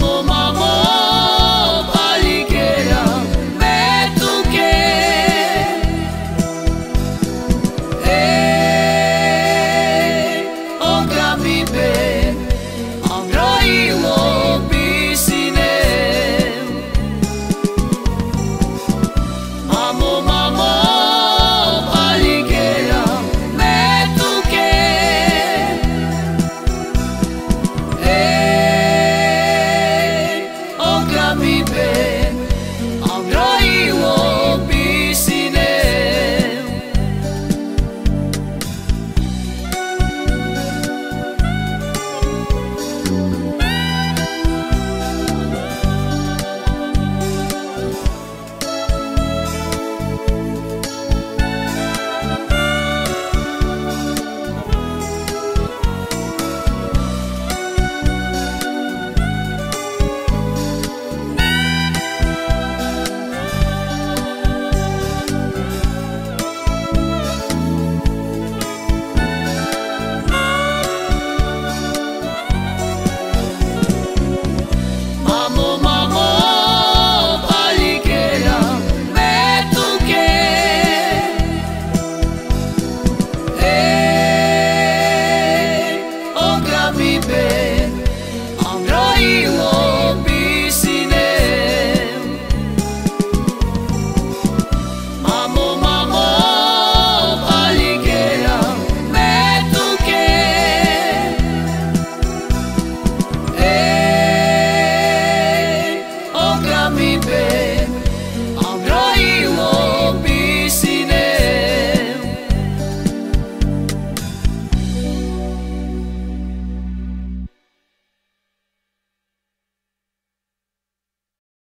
more.